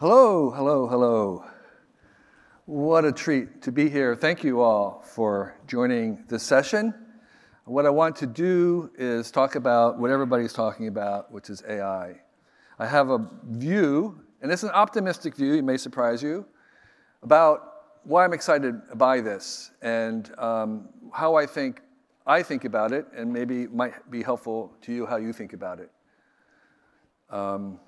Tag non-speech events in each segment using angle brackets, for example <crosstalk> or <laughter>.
Hello, hello, hello. What a treat to be here. Thank you all for joining this session. What I want to do is talk about what everybody's talking about, which is AI. I have a view, and it's an optimistic view, it may surprise you, about why I'm excited by this and um, how I think I think about it, and maybe might be helpful to you how you think about it. Um,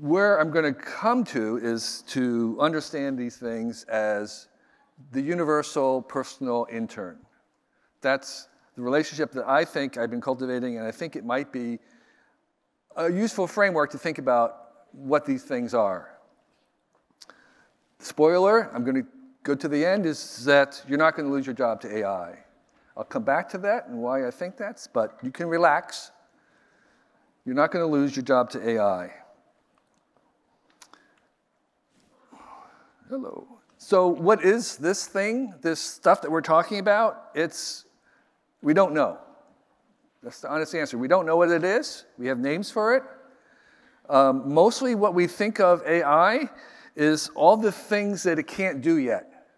where I'm going to come to is to understand these things as the universal personal intern. That's the relationship that I think I've been cultivating, and I think it might be a useful framework to think about what these things are. Spoiler, I'm going to go to the end, is that you're not going to lose your job to AI. I'll come back to that and why I think that's, but you can relax. You're not going to lose your job to AI. Hello. So, what is this thing, this stuff that we're talking about? It's, we don't know. That's the honest answer. We don't know what it is. We have names for it. Um, mostly what we think of AI is all the things that it can't do yet.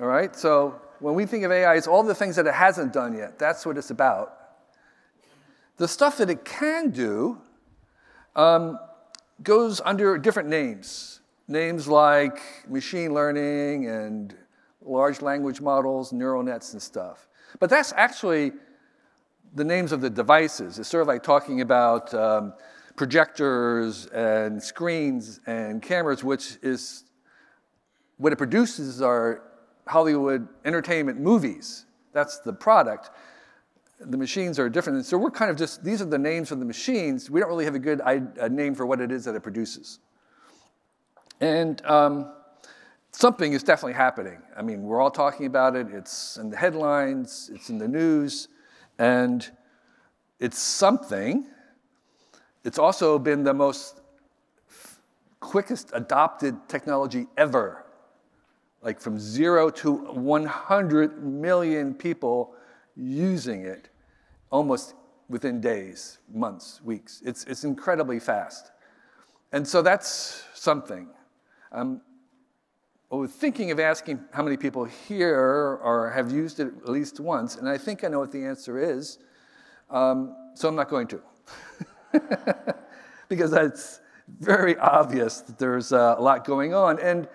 All right? So, when we think of AI, it's all the things that it hasn't done yet. That's what it's about. The stuff that it can do um, goes under different names. Names like machine learning and large language models, neural nets, and stuff. But that's actually the names of the devices. It's sort of like talking about um, projectors and screens and cameras, which is what it produces are Hollywood entertainment movies. That's the product. The machines are different. And so we're kind of just, these are the names of the machines. We don't really have a good name for what it is that it produces. And um, something is definitely happening. I mean, we're all talking about it. It's in the headlines, it's in the news, and it's something. It's also been the most quickest adopted technology ever like from zero to 100 million people using it almost within days, months, weeks. It's, it's incredibly fast. And so that's something. Um, was thinking of asking how many people here or have used it at least once, and I think I know what the answer is. Um, so I'm not going to. <laughs> because it's very obvious that there's a lot going on. And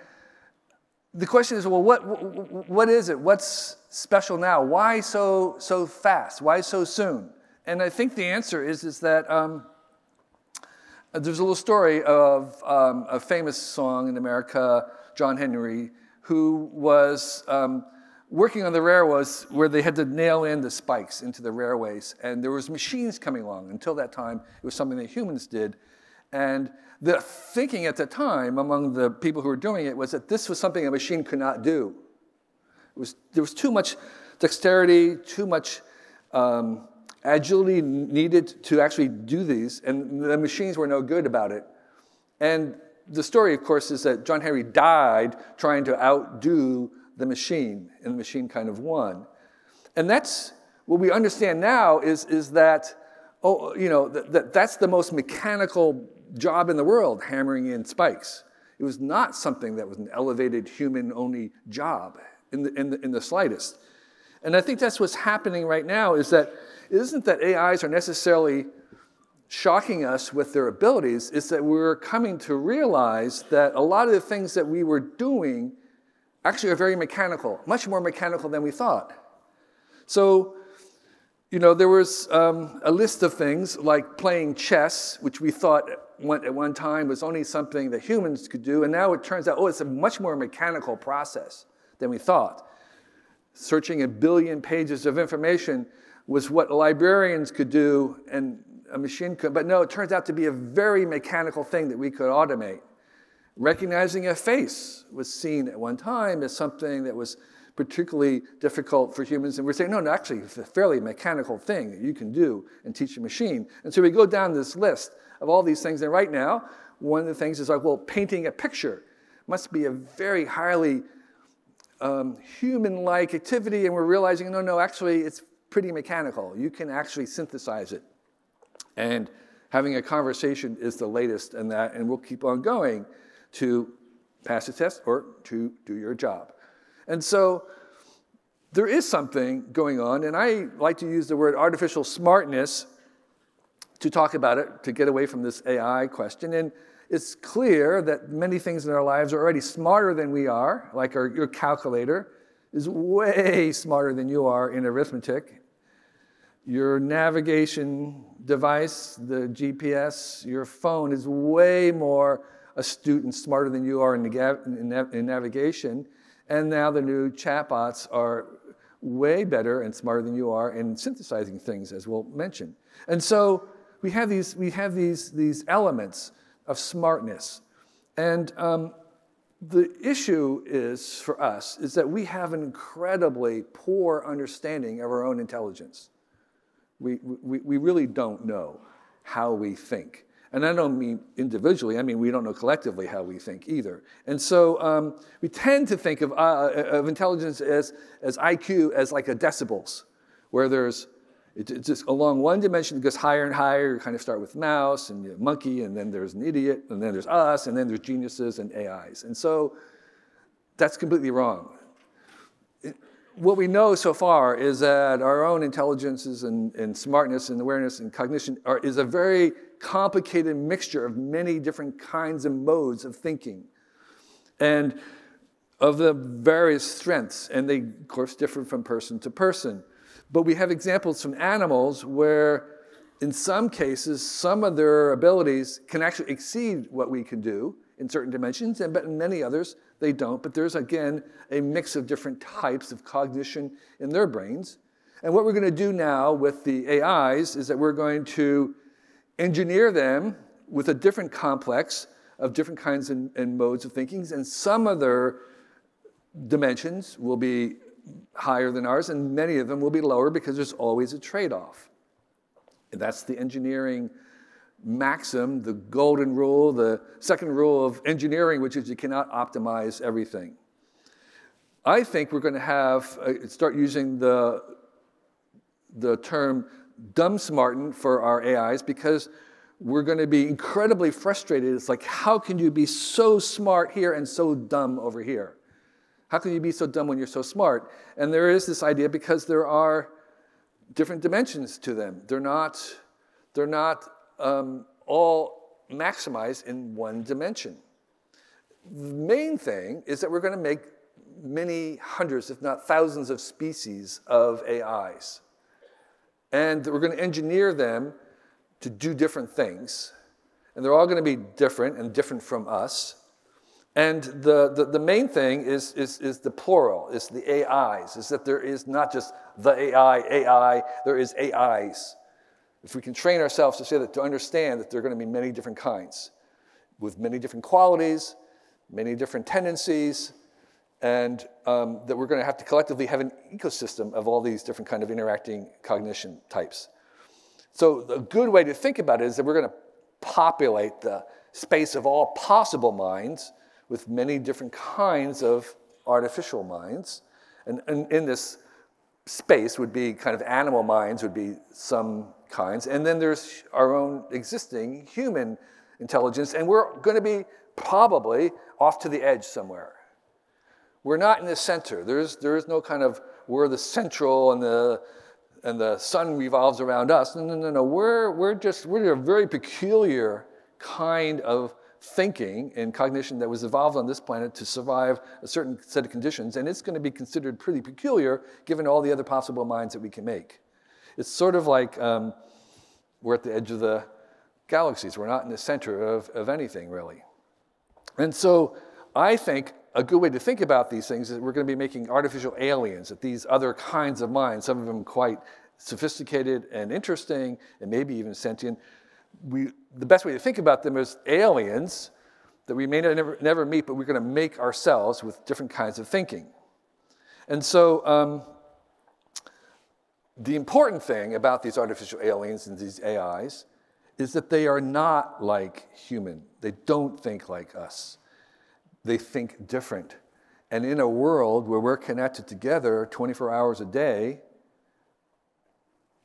the question is, well, what, what is it? What's special now? Why so, so fast? Why so soon? And I think the answer is, is that um, there's a little story of um, a famous song in America, John Henry, who was um, working on the railways where they had to nail in the spikes into the railways. And there was machines coming along. Until that time, it was something that humans did. And the thinking at the time among the people who were doing it was that this was something a machine could not do. It was, there was too much dexterity, too much um, agility needed to actually do these, and the machines were no good about it. And the story, of course, is that John Henry died trying to outdo the machine, and the machine kind of won. And that's what we understand now is, is that, oh, you know, that, that that's the most mechanical job in the world, hammering in spikes. It was not something that was an elevated human only job in the, in, the, in the slightest. And I think that's what's happening right now is that it isn't that AIs are necessarily shocking us with their abilities, it's that we're coming to realize that a lot of the things that we were doing actually are very mechanical, much more mechanical than we thought. So you know, there was um, a list of things like playing chess, which we thought at one time was only something that humans could do, and now it turns out, oh, it's a much more mechanical process than we thought. Searching a billion pages of information was what librarians could do and a machine could, but no, it turns out to be a very mechanical thing that we could automate. Recognizing a face was seen at one time as something that was particularly difficult for humans. And we're saying, no, no, actually, it's a fairly mechanical thing that you can do and teach a machine. And so we go down this list of all these things. And right now, one of the things is like, well, painting a picture must be a very highly um, human like activity. And we're realizing, no, no, actually, it's pretty mechanical. You can actually synthesize it. And Having a conversation is the latest in that, and we'll keep on going to pass the test or to do your job. And so there is something going on, and I like to use the word artificial smartness to talk about it, to get away from this AI question. And it's clear that many things in our lives are already smarter than we are, like our, your calculator is way smarter than you are in arithmetic. Your navigation device, the GPS, your phone is way more astute and smarter than you are in, in, in navigation. And now the new chatbots are way better and smarter than you are in synthesizing things, as we'll mention. And so we have these, we have these, these elements of smartness. And um, the issue is for us is that we have an incredibly poor understanding of our own intelligence. We, we, we really don't know how we think. And I don't mean individually, I mean we don't know collectively how we think either. And so um, we tend to think of, uh, of intelligence as, as IQ as like a decibels, where there's it's just along one dimension, it goes higher and higher. You kind of start with mouse and monkey, and then there's an idiot, and then there's us, and then there's geniuses and AIs. And so that's completely wrong. It, what we know so far is that our own intelligences and, and smartness and awareness and cognition are, is a very complicated mixture of many different kinds and modes of thinking. And of the various strengths, and they, of course, differ from person to person. But we have examples from animals where, in some cases, some of their abilities can actually exceed what we can do in certain dimensions, and but in many others, they don't. But there's, again, a mix of different types of cognition in their brains. And what we're going to do now with the AIs is that we're going to engineer them with a different complex of different kinds and, and modes of thinking, and some of their dimensions will be higher than ours, and many of them will be lower because there's always a trade off. That's the engineering maxim, the golden rule, the second rule of engineering, which is you cannot optimize everything. I think we're going to have uh, start using the the term dumb smarten for our AIs because we're going to be incredibly frustrated. It's like, how can you be so smart here and so dumb over here? How can you be so dumb when you're so smart? And there is this idea because there are different dimensions to them. They're not, they're not um, all maximized in one dimension. The main thing is that we're going to make many hundreds, if not thousands, of species of AIs. And we're going to engineer them to do different things. And they're all going to be different and different from us. And the, the, the, main thing is, is, is the plural, is the AIs, is that there is not just the AI, AI, there is AIs. If we can train ourselves to say that, to understand that there are going to be many different kinds with many different qualities, many different tendencies, and um, that we're going to have to collectively have an ecosystem of all these different kind of interacting cognition types. So a good way to think about it is that we're going to populate the space of all possible minds with many different kinds of artificial minds. And, and in this space would be kind of animal minds, would be some kinds. And then there's our own existing human intelligence, and we're going to be probably off to the edge somewhere. We're not in the center. There's, there is no kind of, we're the central and the, and the sun revolves around us. No, no, no, no. We're, we're just, we're a very peculiar kind of thinking and cognition that was evolved on this planet to survive a certain set of conditions, and it's going to be considered pretty peculiar given all the other possible minds that we can make. It's sort of like um, we're at the edge of the galaxies. We're not in the center of, of anything, really. And so I think a good way to think about these things is we're going to be making artificial aliens, that these other kinds of minds, some of them quite sophisticated and interesting, and maybe even sentient, we, the best way to think about them is aliens that we may never, never meet, but we're going to make ourselves with different kinds of thinking. And so, um, the important thing about these artificial aliens and these AIs is that they are not like human. They don't think like us. They think different. And in a world where we're connected together 24 hours a day,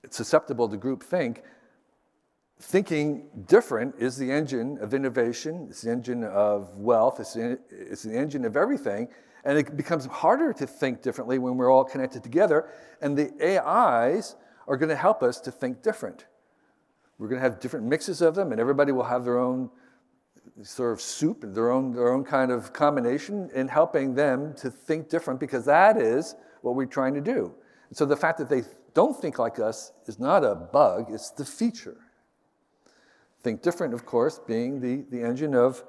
it's susceptible to group think, thinking different is the engine of innovation, it's the engine of wealth, it's the, it's the engine of everything. And it becomes harder to think differently when we're all connected together. And the AIs are going to help us to think different. We're going to have different mixes of them, and everybody will have their own sort of soup, their own, their own kind of combination in helping them to think different because that is what we're trying to do. So the fact that they don't think like us is not a bug, it's the feature. Think different, of course, being the, the engine of,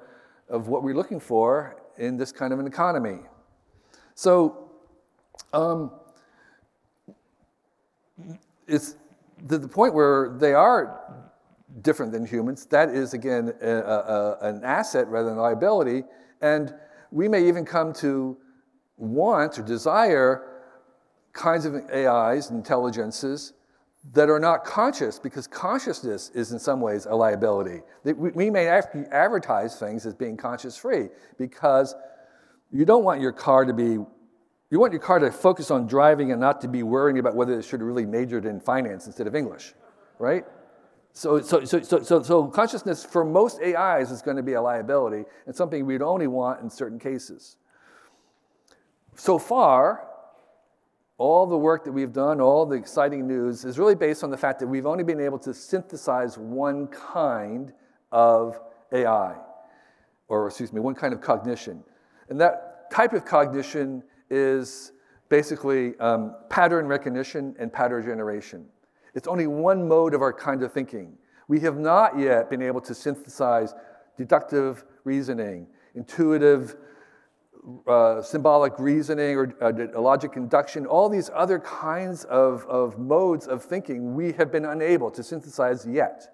of what we're looking for in this kind of an economy. So um, it's the, the point where they are different than humans. That is, again, a, a, an asset rather than a liability. And we may even come to want or desire kinds of AIs, intelligences, that are not conscious because consciousness is in some ways a liability. We may advertise things as being conscious free because you don't want your car to be, you want your car to focus on driving and not to be worrying about whether it should have really majored in finance instead of English, right? So, so, so, so, so, so consciousness for most AIs is going to be a liability and something we'd only want in certain cases. So far, all the work that we've done, all the exciting news, is really based on the fact that we've only been able to synthesize one kind of AI, or excuse me, one kind of cognition. And that type of cognition is basically um, pattern recognition and pattern generation. It's only one mode of our kind of thinking. We have not yet been able to synthesize deductive reasoning, intuitive uh, symbolic reasoning or uh, logic induction, all these other kinds of, of modes of thinking we have been unable to synthesize yet.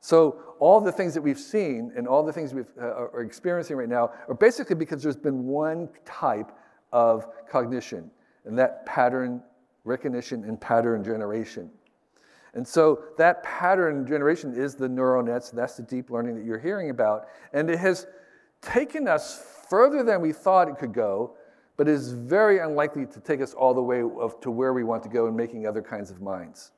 So all the things that we've seen and all the things we uh, are experiencing right now are basically because there's been one type of cognition, and that pattern recognition and pattern generation. And so that pattern generation is the neural nets, that's the deep learning that you're hearing about. And it has taken us further than we thought it could go, but is very unlikely to take us all the way of, to where we want to go in making other kinds of minds.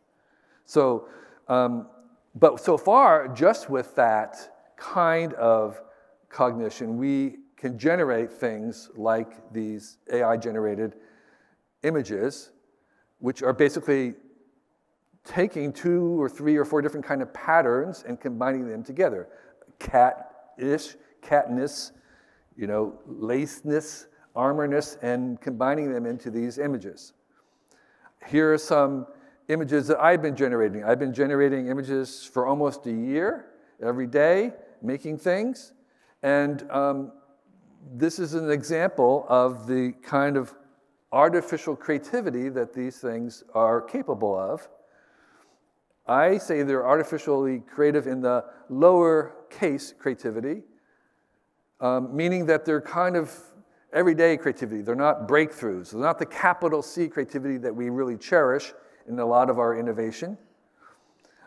So, um, but so far, just with that kind of cognition, we can generate things like these AI generated images, which are basically taking two or three or four different kind of patterns and combining them together. Cat-ish, catness, you know, laceness, armorness, and combining them into these images. Here are some images that I've been generating. I've been generating images for almost a year, every day, making things. And um, this is an example of the kind of artificial creativity that these things are capable of. I say they're artificially creative in the lower case creativity, um, meaning that they're kind of everyday creativity. They're not breakthroughs. They're not the capital C creativity that we really cherish in a lot of our innovation.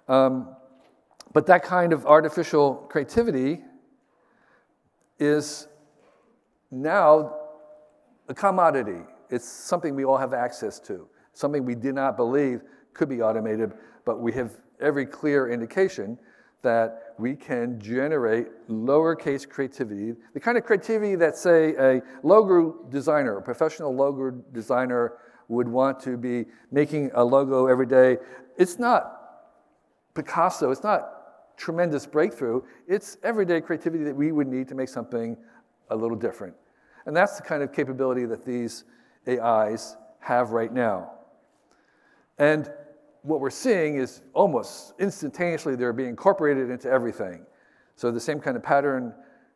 Um, but that kind of artificial creativity is now a commodity. It's something we all have access to, something we did not believe could be automated, but we have every clear indication that we can generate lowercase creativity, the kind of creativity that, say, a logo designer, a professional logo designer would want to be making a logo every day. It's not Picasso, it's not tremendous breakthrough, it's everyday creativity that we would need to make something a little different. And that's the kind of capability that these AIs have right now. And what we're seeing is almost instantaneously they're being incorporated into everything. So the same kind of pattern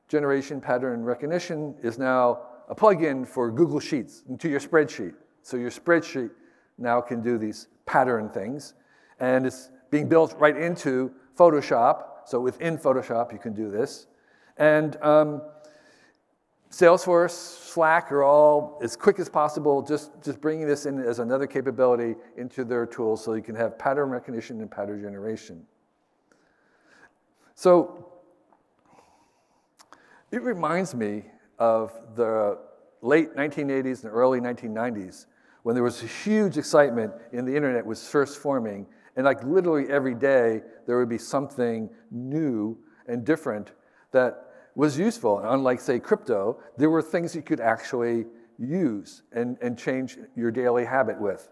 generation, pattern recognition is now a plugin for Google Sheets into your spreadsheet. So your spreadsheet now can do these pattern things. And it's being built right into Photoshop. So within Photoshop, you can do this. And um, Salesforce, Slack are all as quick as possible, just, just bringing this in as another capability into their tools so you can have pattern recognition and pattern generation. So it reminds me of the late 1980s and early 1990s when there was a huge excitement in the internet was first forming And like literally every day, there would be something new and different that was useful. Unlike, say, crypto, there were things you could actually use and, and change your daily habit with.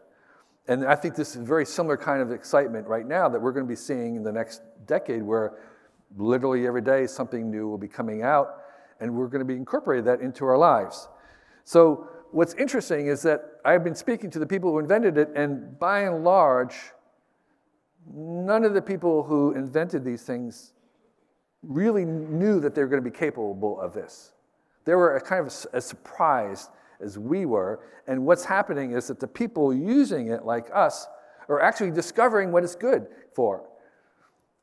And I think this is a very similar kind of excitement right now that we're going to be seeing in the next decade, where literally every day something new will be coming out, and we're going to be incorporating that into our lives. So, what's interesting is that I've been speaking to the people who invented it, and by and large, none of the people who invented these things really knew that they were going to be capable of this. They were kind of as surprised as we were. And what's happening is that the people using it, like us, are actually discovering what it's good for.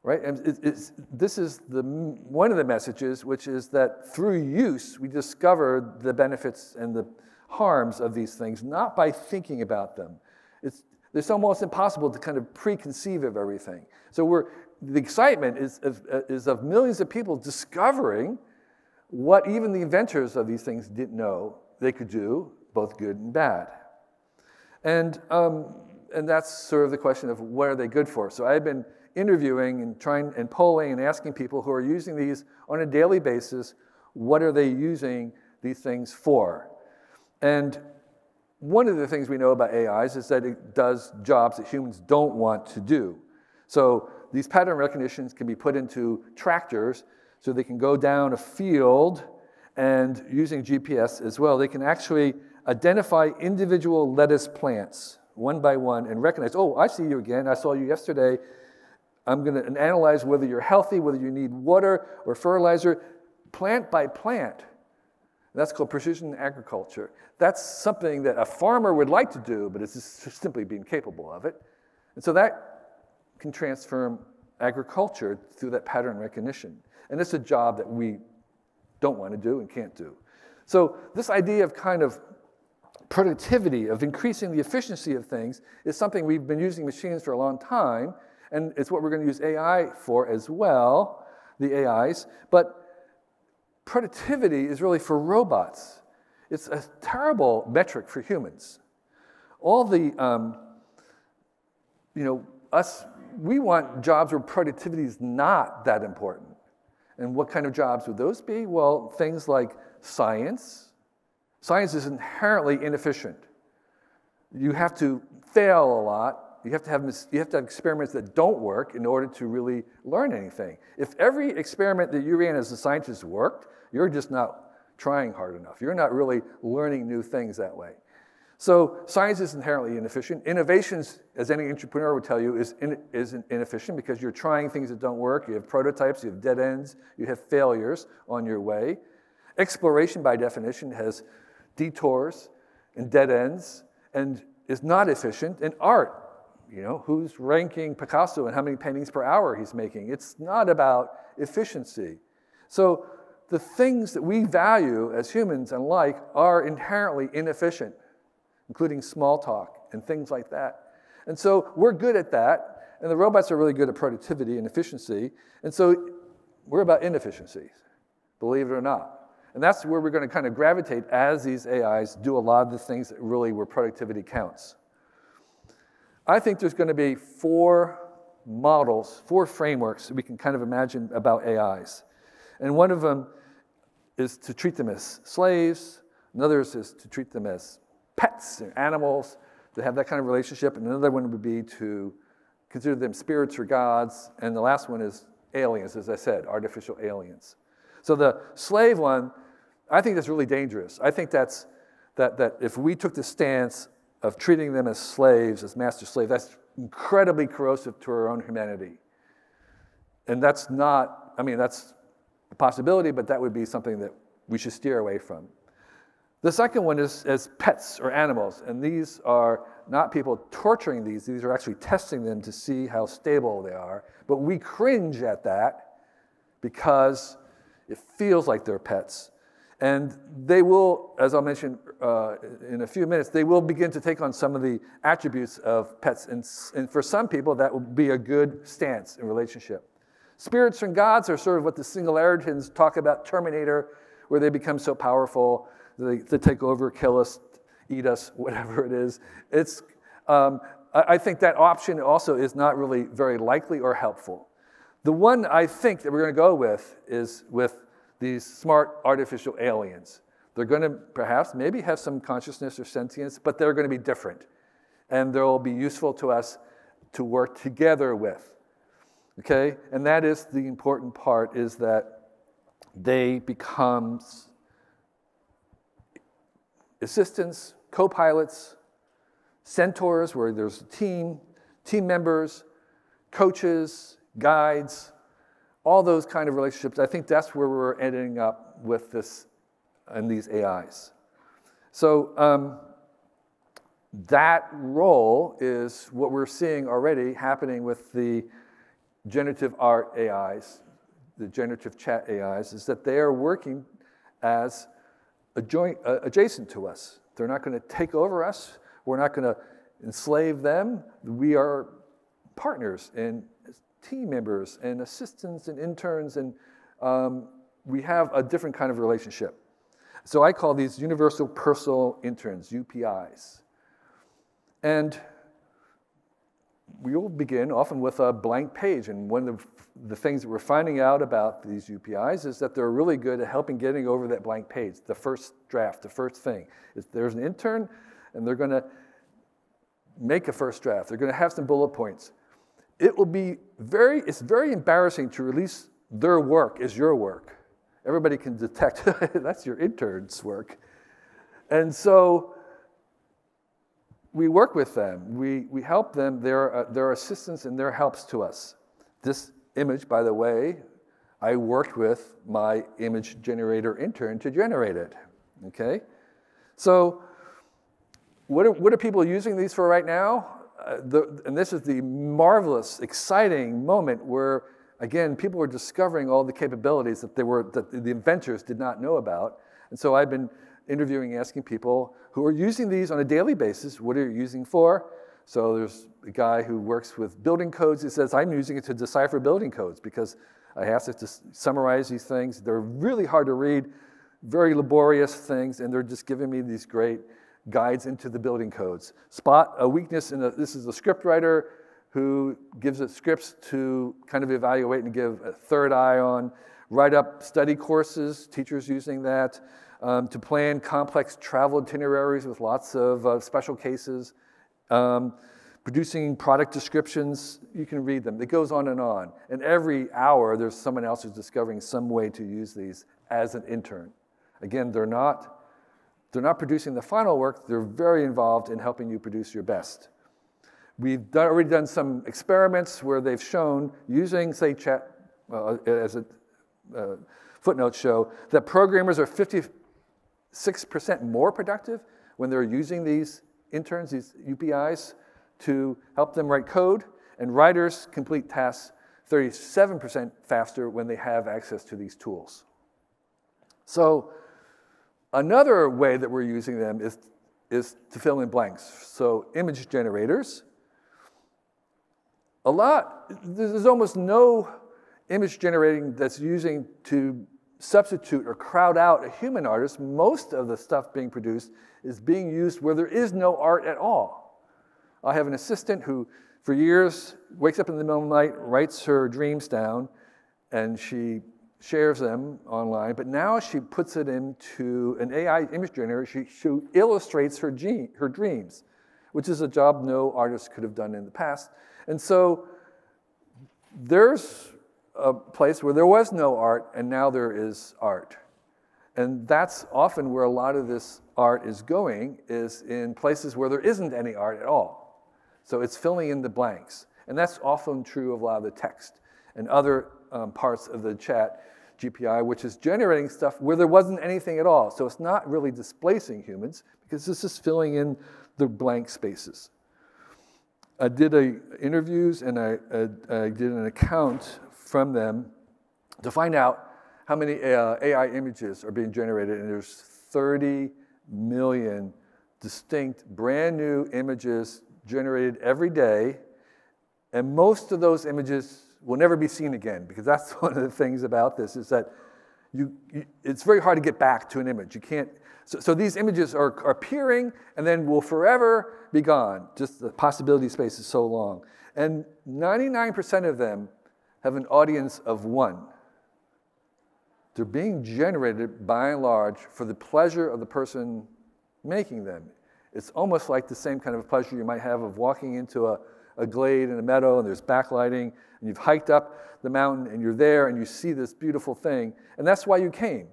Right? And it, this is the, one of the messages, which is that through use, we discover the benefits and the harms of these things, not by thinking about them. It's, it's almost impossible to kind of preconceive of everything. So we're, the excitement is of, is of millions of people discovering what even the inventors of these things didn't know they could do, both good and bad. And, um, and that's sort of the question of what are they good for. So I've been interviewing and trying and polling and asking people who are using these on a daily basis, what are they using these things for? And one of the things we know about AIs is that it does jobs that humans don't want to do. So these pattern recognitions can be put into tractors so they can go down a field and using GPS as well, they can actually identify individual lettuce plants one by one and recognize, oh, I see you again. I saw you yesterday. I'm going to analyze whether you're healthy, whether you need water or fertilizer, plant by plant. That's called precision agriculture. That's something that a farmer would like to do, but it's just simply being capable of it. And so that can transform agriculture through that pattern recognition. And it's a job that we don't want to do and can't do. So, this idea of kind of productivity, of increasing the efficiency of things, is something we've been using machines for a long time, and it's what we're going to use AI for as well, the AIs. But productivity is really for robots. It's a terrible metric for humans. All the, um, you know, us, we want jobs where productivity is not that important. And what kind of jobs would those be? Well, things like science. Science is inherently inefficient. You have to fail a lot. You have to have, you have, to have experiments that don't work in order to really learn anything. If every experiment that you ran as a scientist worked, you're just not trying hard enough. You're not really learning new things that way. So science is inherently inefficient. Innovations, as any entrepreneur would tell you, is, in, is inefficient because you're trying things that don't work. You have prototypes, you have dead ends, you have failures on your way. Exploration, by definition, has detours and dead ends and is not efficient. And art, you know, who's ranking Picasso and how many paintings per hour he's making? It's not about efficiency. So the things that we value as humans and like are inherently inefficient including small talk and things like that. And so we're good at that, and the robots are really good at productivity and efficiency. And so we're about inefficiencies, believe it or not. And that's where we're going to kind of gravitate as these AIs do a lot of the things that really where productivity counts. I think there's going to be four models, four frameworks we can kind of imagine about AIs. And one of them is to treat them as slaves, another is to treat them as pets and animals that have that kind of relationship. And another one would be to consider them spirits or gods. And the last one is aliens, as I said, artificial aliens. So the slave one, I think that's really dangerous. I think that's that, that if we took the stance of treating them as slaves, as master slaves, that's incredibly corrosive to our own humanity. And that's not, I mean, that's a possibility, but that would be something that we should steer away from. The second one is, is pets or animals, and these are not people torturing these, these are actually testing them to see how stable they are. But we cringe at that because it feels like they're pets. And they will, as I'll mention uh, in a few minutes, they will begin to take on some of the attributes of pets. And, and for some people, that will be a good stance in relationship. Spirits and gods are sort of what the singularitarians talk about Terminator, where they become so powerful they, they take over, kill us, eat us, <laughs> whatever it is. It's, um, I, think that option also is not really very likely or helpful. The one I think that we're going to go with is with these smart artificial aliens. They're going to perhaps maybe have some consciousness or sentience, but they're going to be different. And they'll be useful to us to work together with. Okay? And that is the important part is that they become assistants, co-pilots, centaurs where there's a team, team members, coaches, guides, all those kind of relationships. I think that's where we're ending up with this and these AIs. So um, that role is what we're seeing already happening with the generative art AIs, the generative chat AIs, is that they are working as uh, adjacent to us. They're not going to take over us. We're not going to enslave them. We are partners and team members and assistants and interns, and um, we have a different kind of relationship. So I call these universal personal interns, UPIs. And we will begin often with a blank page. And one of the things that we're finding out about these UPIs is that they're really good at helping getting over that blank page, the first draft, the first thing. Is there's an intern, and they're going to make a first draft. They're going to have some bullet points. It will be very, it's very embarrassing to release their work as your work. Everybody can detect <laughs> that's your intern's work. And so we work with them, we, we help them, they're, uh, they're assistants and their helps to us. This image, by the way, I worked with my image generator intern to generate it. Okay? So, what are, what are people using these for right now? Uh, the, and this is the marvelous, exciting moment where, again, people were discovering all the capabilities that, they were, that the inventors did not know about. And so I've been interviewing, asking people who are using these on a daily basis, what are you using for? So there's a guy who works with building codes. He says, I'm using it to decipher building codes because I have to summarize these things. They're really hard to read, very laborious things, and they're just giving me these great guides into the building codes. Spot a weakness in a, this is a script writer who gives it scripts to kind of evaluate and give a third eye on, write up study courses, teachers using that um, to plan complex travel itineraries with lots of uh, special cases, um, producing product descriptions. You can read them. It goes on and on. And every hour, there's someone else who's discovering some way to use these as an intern. Again, they're not, they're not producing the final work, they're very involved in helping you produce your best. We've done, already done some experiments where they've shown using, say, chat uh, as a uh, footnote show that programmers are 50 6% more productive when they're using these interns, these UPIs, to help them write code, and writers complete tasks 37% faster when they have access to these tools. So another way that we're using them is, is to fill in blanks. So image generators, a lot, there's almost no image generating that's using to substitute or crowd out a human artist, most of the stuff being produced is being used where there is no art at all. I have an assistant who, for years, wakes up in the middle of the night, writes her dreams down, and she shares them online. But now she puts it into an AI image generator. She, she illustrates her, gene, her dreams, which is a job no artist could have done in the past. And so there's a place where there was no art and now there is art. And that's often where a lot of this art is going, is in places where there isn't any art at all. So it's filling in the blanks. And that's often true of a lot of the text and other um, parts of the chat GPI, which is generating stuff where there wasn't anything at all. So it's not really displacing humans because this is filling in the blank spaces. I did a, interviews and I, I, I did an account from them to find out how many uh, AI images are being generated, and there's 30 million distinct, brand new images generated every day, and most of those images will never be seen again because that's <laughs> one of the things about this is that you, you, it's very hard to get back to an image. You can't, so, so these images are, are appearing and then will forever be gone. Just the possibility space is so long. And 99% of them have an audience of one. They're being generated by and large for the pleasure of the person making them. It's almost like the same kind of pleasure you might have of walking into a, a glade in a meadow and there's backlighting and you've hiked up the mountain and you're there and you see this beautiful thing. And that's why you came.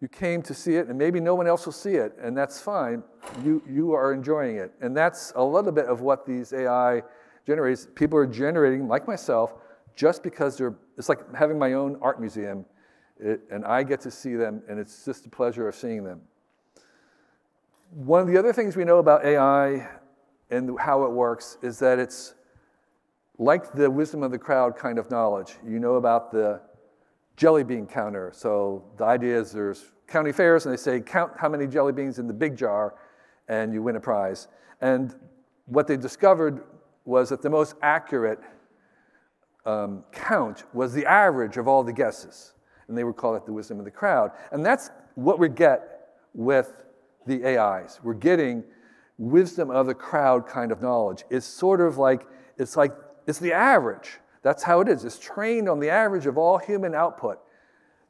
You came to see it, and maybe no one else will see it, and that's fine. You, you are enjoying it. And that's a little bit of what these AI generates. People are generating, like myself, just because they're, it's like having my own art museum, it, and I get to see them, and it's just a pleasure of seeing them. One of the other things we know about AI and how it works is that it's like the wisdom of the crowd kind of knowledge. You know about the jelly bean counter. So the idea is there's county fairs and they say count how many jelly beans in the big jar and you win a prize. And what they discovered was that the most accurate um, count was the average of all the guesses. And they would call it the wisdom of the crowd. And that's what we get with the AIs. We're getting wisdom of the crowd kind of knowledge. It's sort of like, it's like, it's the average. That's how it is. It's trained on the average of all human output,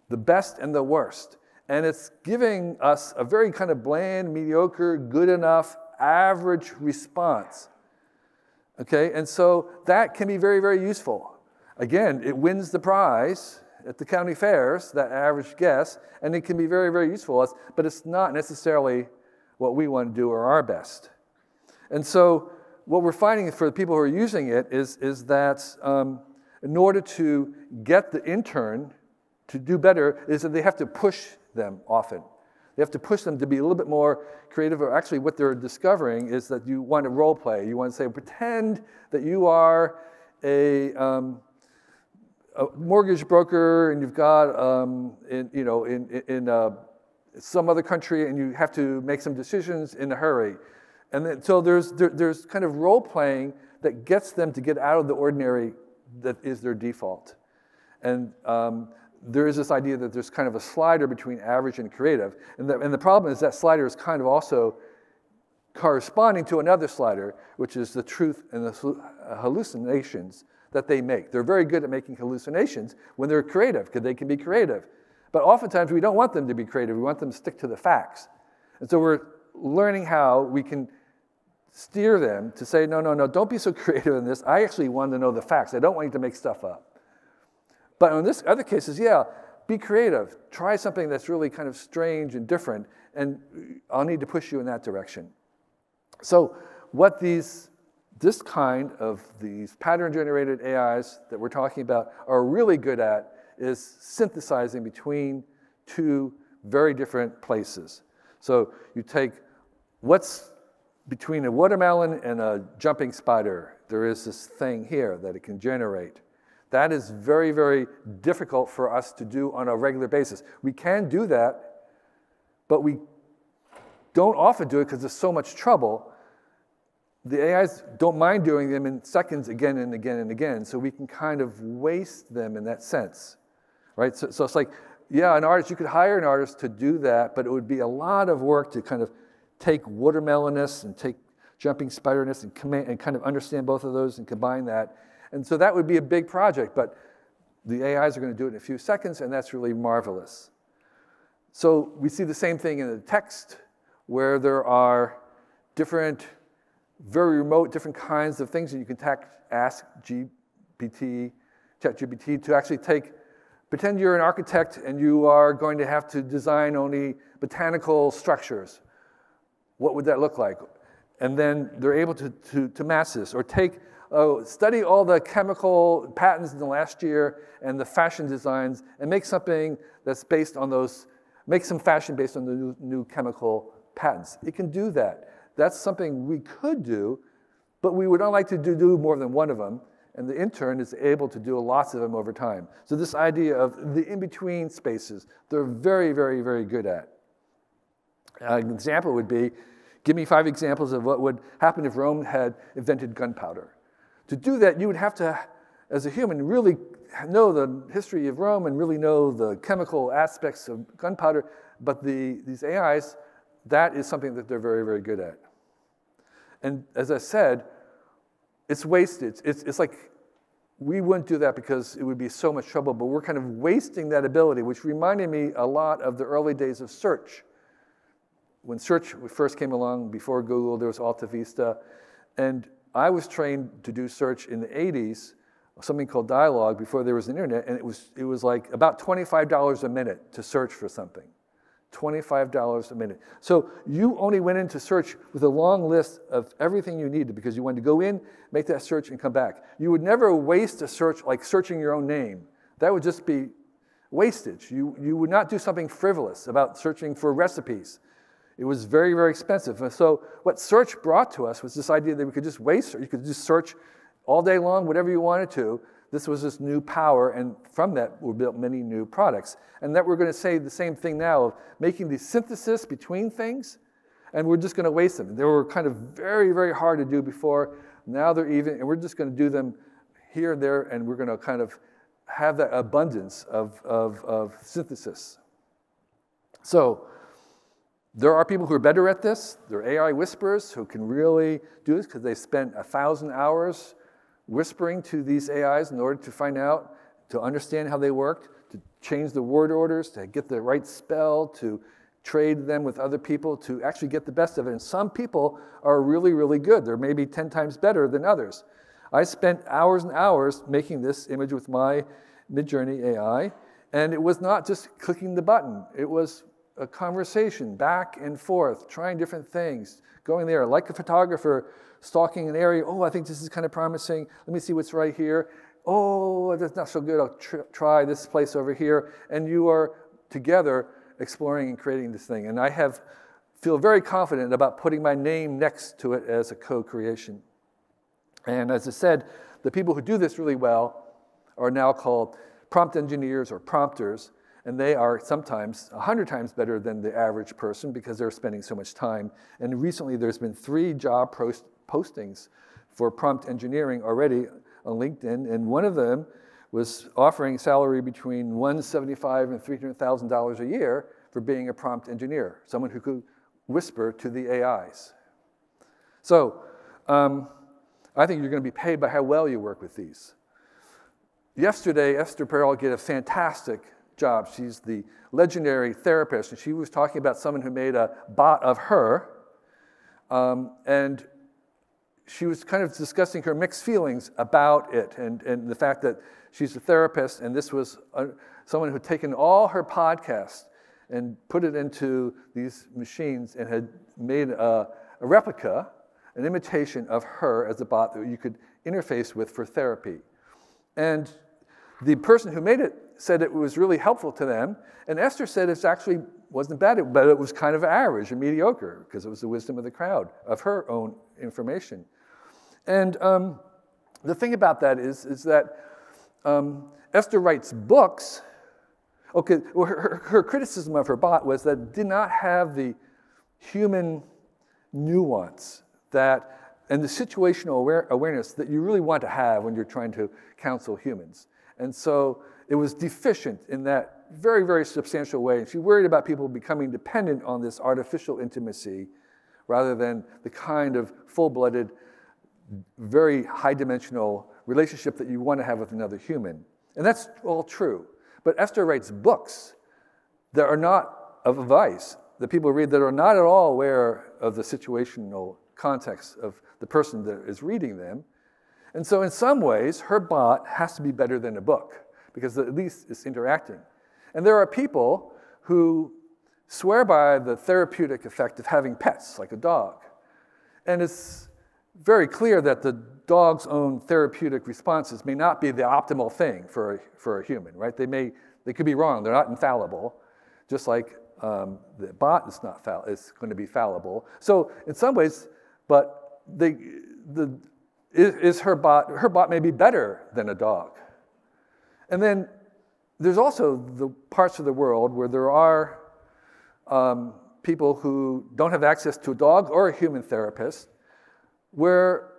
the best and the worst. And it's giving us a very kind of bland, mediocre, good enough, average response. Okay, and so that can be very, very useful. Again, it wins the prize at the county fairs, that average guess, and it can be very, very useful, to Us, but it's not necessarily what we want to do or our best. And so what we're finding for the people who are using it is, is that um, in order to get the intern to do better, is that they have to push them often. They have to push them to be a little bit more creative. Or actually, what they're discovering is that you want to role play. You want to say, pretend that you are a, um, a mortgage broker and you've got, um, in, you know, in, in uh, some other country and you have to make some decisions in a hurry. And then, so there's, there, there's kind of role playing that gets them to get out of the ordinary that is their default. And um, there is this idea that there's kind of a slider between average and creative. And the, and the problem is that slider is kind of also corresponding to another slider, which is the truth and the hallucinations that they make. They're very good at making hallucinations when they're creative, because they can be creative. But oftentimes we don't want them to be creative, we want them to stick to the facts. And so we're learning how we can steer them to say, no, no, no, don't be so <laughs> creative in this. I actually want to know the facts. I don't want you to make stuff up. But in this other cases, yeah, be creative. Try something that's really kind of strange and different, and I'll need to push you in that direction. So what these this kind of these pattern generated AIs that we're talking about are really good at is synthesizing between two very different places. So you take what's between a watermelon and a jumping spider, there is this thing here that it can generate. That is very, very difficult for us to do on a regular basis. We can do that, but we don't often do it because there's so much trouble. The AIs don't mind doing them in seconds again and again and again, so we can kind of waste them in that sense, right? So, so it's like, yeah, an artist, you could hire an artist to do that, but it would be a lot of work to kind of take watermelonness and take jumping spiderness and, command, and kind of understand both of those and combine that. And so that would be a big project, but the AIs are going to do it in a few seconds, and that's really marvelous. So we see the same thing in the text, where there are different, very remote, different kinds of things that you can ask GPT, ChatGPT to actually take. Pretend you're an architect and you are going to have to design only botanical structures what would that look like? And then they're able to, to, to match this or take, oh, study all the chemical patents in the last year and the fashion designs and make something that's based on those, make some fashion based on the new, new chemical patents. It can do that. That's something we could do, but we would not like to do, do more than one of them. And the intern is able to do lots of them over time. So this idea of the in-between spaces, they're very, very, very good at. Uh, an example would be give me five examples of what would happen if Rome had invented gunpowder. To do that, you would have to as a human, really know the history of Rome and really know the chemical aspects of gunpowder, but the, these AIs, that is something that they're very, very good at. And as I said, it's wasted. It's, it's like we wouldn't do that because it would be so much trouble, but we're kind of wasting that ability, which reminded me a lot of the early days of search. When search first came along, before Google, there was AltaVista. And I was trained to do search in the 80s, something called Dialog, before there was the internet, and it was, it was like about $25 a minute to search for something. $25 a minute. So you only went into search with a long list of everything you needed because you wanted to go in, make that search, and come back. You would never waste a search like searching your own name. That would just be wastage. You, you would not do something frivolous about searching for recipes. It was very, very expensive. And so what search brought to us was this idea that we could just waste, or you could just search all day long, whatever you wanted to, this was this new power, and from that were built many new products. And that we're going to say the same thing now of making the synthesis between things, and we're just going to waste them. They were kind of very, very hard to do before. Now they're even, and we're just going to do them here and there, and we're going to kind of have that abundance of, of, of synthesis. So, there are people who are better at this. There are AI whisperers who can really do this because they spent a thousand hours whispering to these AIs in order to find out, to understand how they worked, to change the word orders, to get the right spell, to trade them with other people, to actually get the best of it. And some people are really, really good. They're maybe 10 times better than others. I spent hours and hours making this image with my Midjourney AI, and it was not just clicking the button. It was a conversation back and forth, trying different things, going there. Like a photographer, stalking an area. Oh, I think this is kind of promising. Let me see what's right here. Oh, that's not so good. I'll tr- try this place over here. And you are together exploring and creating this thing. And I have feel very confident about putting my name next to it as a co-creation. And as I said, the people who do this really well are now called prompt engineers or prompters, and they are sometimes 100 times better than the average person because they're spending so much time. And recently there's been three job post- postings for prompt engineering already on LinkedIn, and one of them was offering salary between 175 and $300,000 a year for being a prompt engineer, someone who could whisper to the AIs. So um, I think you're going to be paid by how well you work with these. Yesterday, Esther Perel did a fantastic job. She's the legendary therapist, and she was talking about someone who made a bot of her. Um, and she was kind of discussing her mixed feelings about it and, and the fact that she's a therapist and this was a, someone who had taken all her podcasts and put it into these machines and had made a, a replica, an imitation of her as a bot that you could interface with for therapy. And the person who made it said it was really helpful to them, and Esther said it actually wasn't bad, but it was kind of average and mediocre because it was the wisdom of the crowd, of her own information. And um, the thing about that is, is that um, Esther writes books. Okay, well, her, her, criticism of her bot was that it did not have the human nuance that and the situational aware, awareness that you really want to have when you're trying to counsel humans. And so it was deficient in that very, very substantial way. And she worried about people becoming dependent on this artificial intimacy rather than the kind of full blooded very high dimensional relationship that you want to have with another human. And that's all true. But Esther writes books that are not of advice, that people read that are not at all aware of the situational context of the person that is reading them. And so, in some ways, her bot has to be better than a book because at least it's interacting. And there are people who swear by the therapeutic effect of having pets, like a dog. And it's very clear that the dog's own therapeutic responses may not be the optimal thing for a, for a human, right? They may, they could be wrong. They're not infallible, just like um, the bot is not fall- is going to be fallible. So in some ways, but they, the, is, is her bot, her bot may be better than a dog. And then there's also the parts of the world where there are um, people who don't have access to a dog or a human therapist, where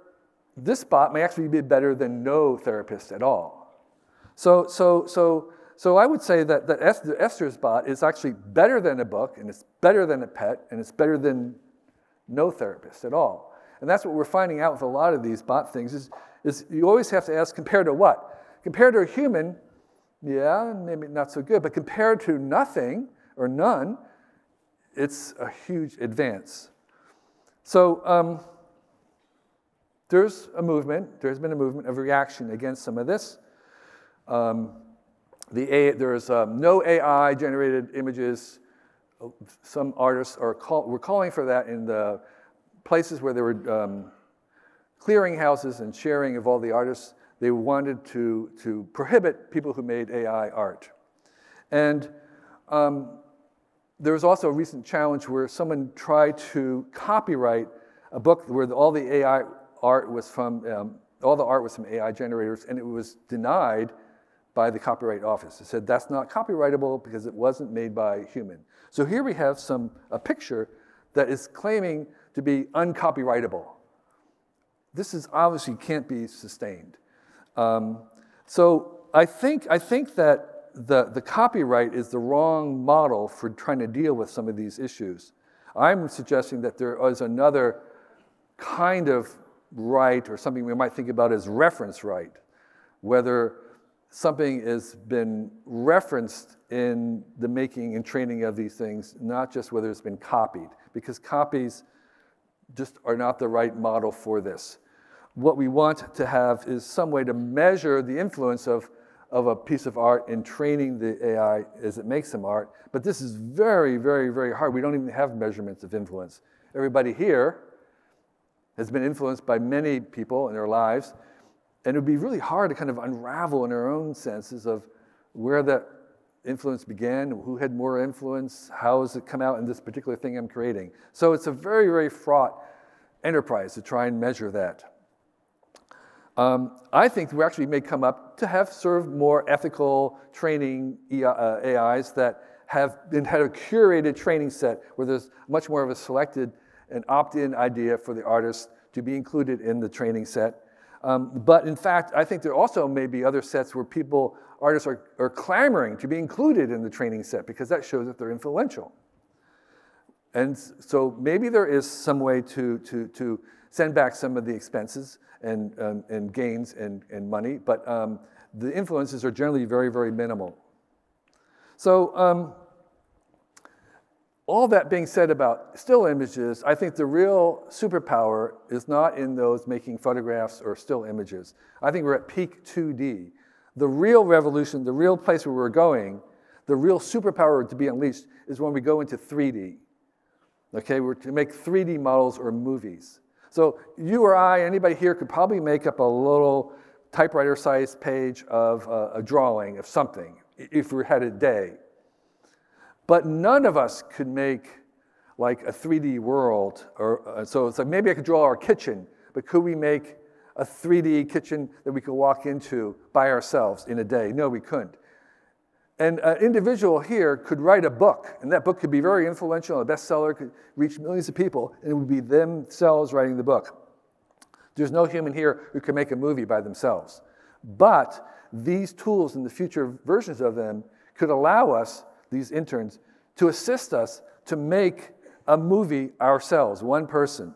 this bot may actually be better than no therapist at all. So, so, so, so I would say that, that Esther, Esther's bot is actually better than a book, and it's better than a pet, and it's better than no therapist at all. And that's what we're finding out with a lot of these bot things is, is you always have to ask compared to what? Compared to a human, yeah, maybe not so good, but compared to nothing or none, it's a huge advance. So um, there's a movement, there's been a movement of reaction against some of this. Um, the A, there's um, no AI generated images. Some artists are call, were calling for that in the places where there were um, clearinghouses and sharing of all the artists. They wanted to, to prohibit people who made AI art. And um, there was also a recent challenge where someone tried to copyright a book where all the AI art was from, um, all the art was from AI generators, and it was denied by the Copyright Office. It said that's not copyrightable because it wasn't made by a human. So here we have some, a picture that is claiming to be uncopyrightable. This is obviously can't be sustained. Um, so I think, I think that the, the copyright is the wrong model for trying to deal with some of these issues. I'm suggesting that there is another kind of right or something we might think about as reference right, whether something has been referenced in the making and training of these things, not just whether it's been copied, because copies just are not the right model for this. What we want to have is some way to measure the influence of, of a piece of art in training the AI as it makes some art, but this is very, very, very hard. We don't even have measurements of influence. Everybody here has been influenced by many people in their lives, and it would be really hard to kind of unravel in our own senses of where that influence began, who had more influence, how has it come out in this particular thing I'm creating. So it's a very, very fraught enterprise to try and measure that. Um, I think we actually may come up to have sort of more ethical training AIs uh, that have been had a curated training set where there's much more of a selected and opt-in idea for the artist to be included in the training set um, but in fact, I think there also may be other sets where people, artists are, are clamoring to be included in the training set because that shows that they're influential. And so maybe there is some way to, to, to send back some of the expenses and, um, and gains and, and money, but um, the influences are generally very, very minimal. So um, all that being said about still images, I think the real superpower is not in those making photographs or still images. I think we're at peak 2D. The real revolution, the real place where we're going, the real superpower to be unleashed is when we go into 3D. Okay, we're to make 3D models or movies. So you or I, anybody here could probably make up a little typewriter-sized page of uh, a drawing of something if we had a day. But none of us could make like a 3D world. Or, uh, so it's like maybe I could draw our kitchen, but could we make a 3D kitchen that we could walk into by ourselves in a day? No, we couldn't. And an individual here could write a book, and that book could be very influential, a bestseller, could reach millions of people, and it would be themselves writing the book. There's no human here who can make a movie by themselves. But these tools and the future versions of them could allow us these interns, to assist us to make a movie ourselves, one person.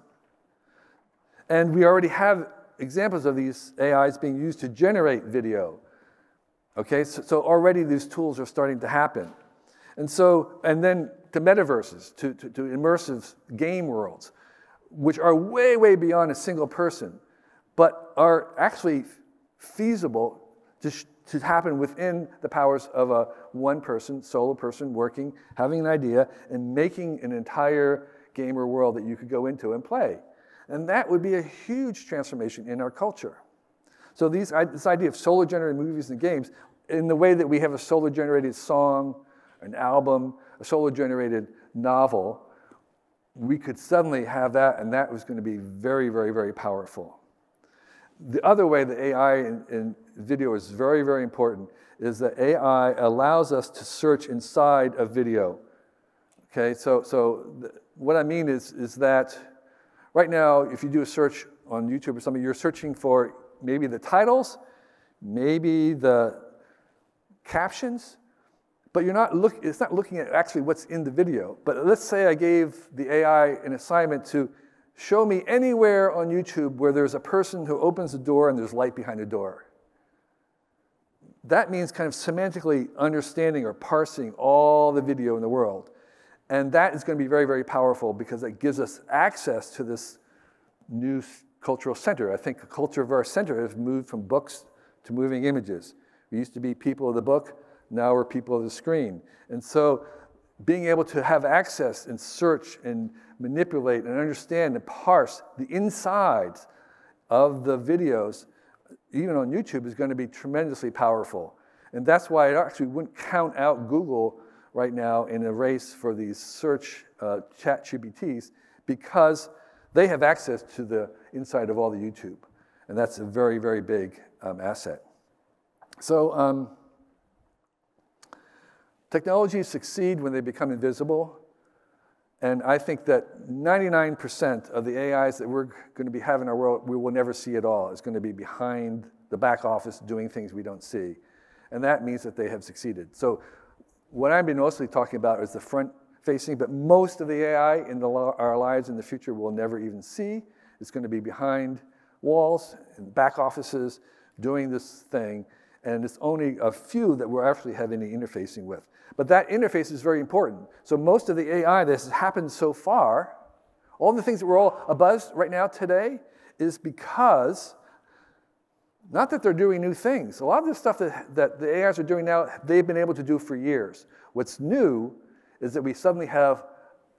And we already have examples of these AIs being used to generate video. Okay, so, so already these tools are starting to happen. And so, and then to metaverses, to, to, to immersive game worlds, which are way, way beyond a single person, but are actually feasible to, to happen within the powers of a one person, solo person working, having an idea, and making an entire gamer world that you could go into and play. And that would be a huge transformation in our culture. So these, this idea of solo generated movies and games, in the way that we have a solo generated song, an album, a solo generated novel, we could suddenly have that, and that was going to be very, very, very powerful. The other way that AI in, in video is very, very important is that AI allows us to search inside a video. Okay, so, so what I mean is, is that right now, if you do a search on YouTube or something, you're searching for maybe the titles, maybe the captions, but you're not look, it's not looking at actually what's in the video. But let's say I gave the AI an assignment to show me anywhere on YouTube where there's a person who opens the door and there's light behind the door. That means kind of semantically understanding or parsing all the video in the world. And that is going to be very, very powerful because it gives us access to this new cultural center. I think the culture of our center has moved from books to moving images. We used to be people of the book, now we're people of the screen. And so being able to have access and search and manipulate and understand and parse the insides of the videos, even on YouTube, is going to be tremendously powerful. And that's why it actually wouldn't count out Google right now in a race for these search uh, ChatGPTs because they have access to the inside of all the YouTube. And that's a very, very big um, asset. So, um, technologies succeed when they become invisible. And I think that 99% of the AIs that we're going to be having in our world, we will never see at all. It's going to be behind the back office doing things we don't see. And that means that they have succeeded. So what I've been mostly talking about is the front facing, but most of the AI in the, our lives in the future we'll never even see. It's going to be behind walls and back offices doing this thing, and it's only a few that we're actually having any interfacing with. But that interface is very important. So most of the AI that has happened so far, all the things that we're all abuzz right now today, is because not that they're doing new things. A lot of the stuff that, that the AIs are doing now, they've been able to do for years. What's new is that we suddenly have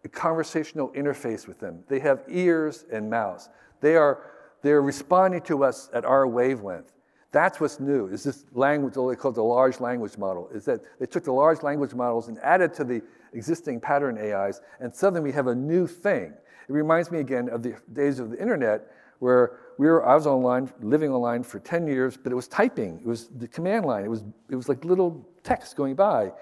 a conversational interface with them. They have ears and mouths. They are they're responding to us at our wavelength. That's what's new, is this language, what they call the large language model, is that they took the large language models and added to the existing pattern AIs, and suddenly we have a new thing. It reminds me again of the days of the internet where we were, I was online, living online for 10 years, but it was typing. It was the command line. It was, it was like little text going by.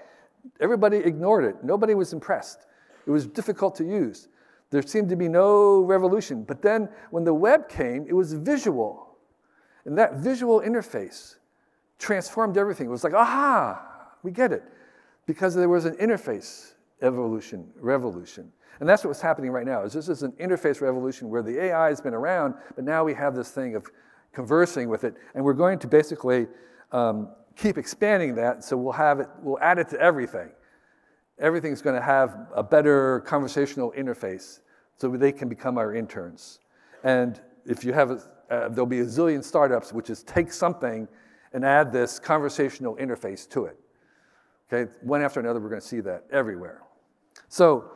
Everybody ignored it. Nobody was impressed. It was difficult to use. There seemed to be no revolution. But then when the web came, it was visual. And that visual interface transformed everything. It was like, aha, we get it. Because there was an interface evolution, revolution. And that's what's happening right now. Is this is an interface revolution where the AI has been around, but now we have this thing of conversing with it, and we're going to basically um, keep expanding that. So we'll have it, we'll add it to everything. Everything's going to have a better conversational interface, so they can become our interns. And if you have, a, uh, there'll be a zillion startups which is take something and add this conversational interface to it. Okay, one after another, we're going to see that everywhere. So